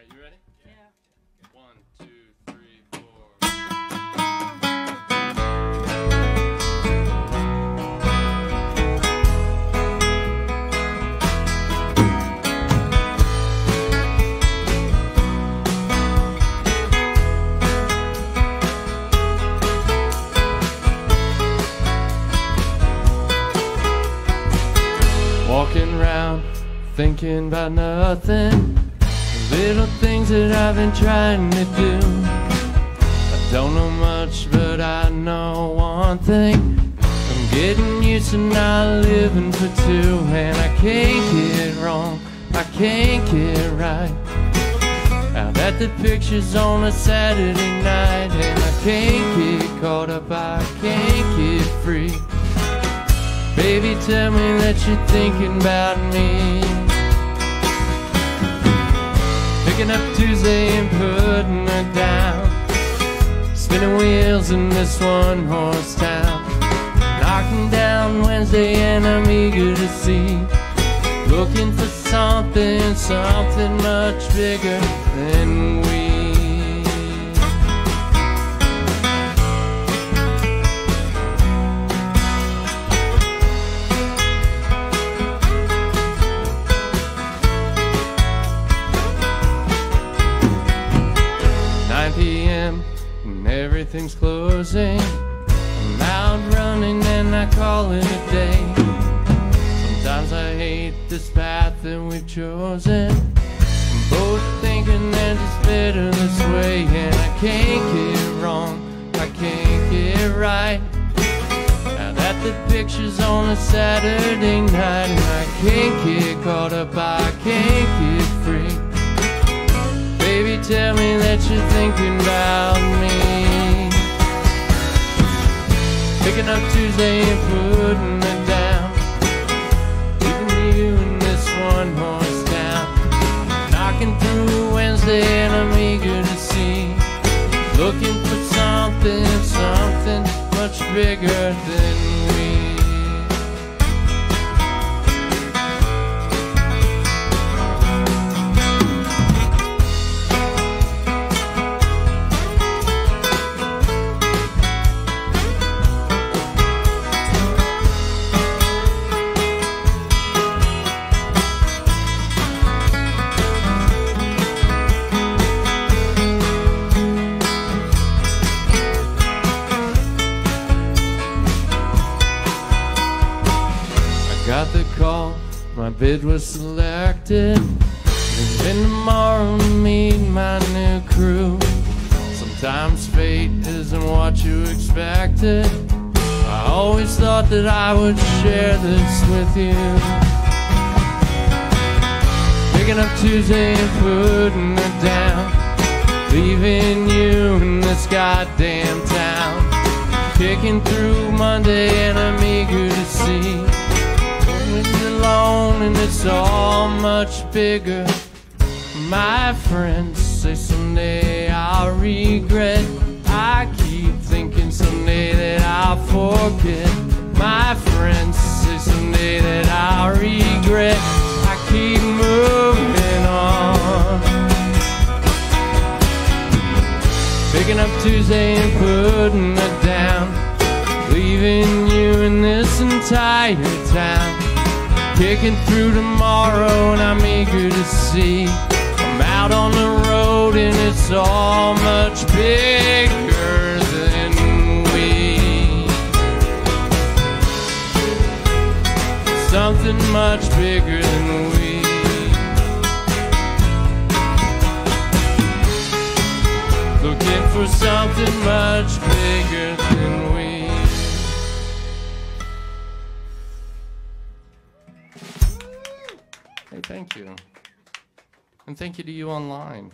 right, you ready? Yeah. One, two, three, four. Walking around, thinking about nothing. Little things that I've been trying to do. I don't know much, but I know one thing. I'm getting used to not living for two, and I can't get wrong, I can't get right. Now that the picture's on a Saturday night, and I can't get caught up, I can't get free. Baby, tell me that you're thinking about me. Up Tuesday and putting her down. Spinning wheels in this one horse town. Knocking down Wednesday and I'm eager to see. Looking for something, something much bigger than 9 and everything's closing. I'm out running and I call it a day. Sometimes I hate this path that we've chosen. I'm both thinking that it's better this way, and I can't get wrong, I can't get right. Now that the picture's on a Saturday night, and I can't get caught up, I can't get Picking up Tuesday and putting it down. Leaving you in this one horse town. Knocking through Wednesday and I'm eager to see. Looking for something, something much bigger than bid was selected. Then tomorrow to meet my new crew. Sometimes fate isn't what you expected. I always thought that I would share this with you. Picking up Tuesday and putting it down. Leaving you in this goddamn town. Kicking through Monday and I'm eager much bigger. My friends say someday I'll regret. I keep thinking someday that I'll forget. My friends say someday that I'll regret. I keep moving on. Picking up Tuesday and putting it down. Leaving you in this entire town. Kicking through tomorrow and I'm eager to see. I'm out on the road and it's all much bigger than we. Something much bigger than we. Looking for something much bigger Hey, thank you. And thank you to you online.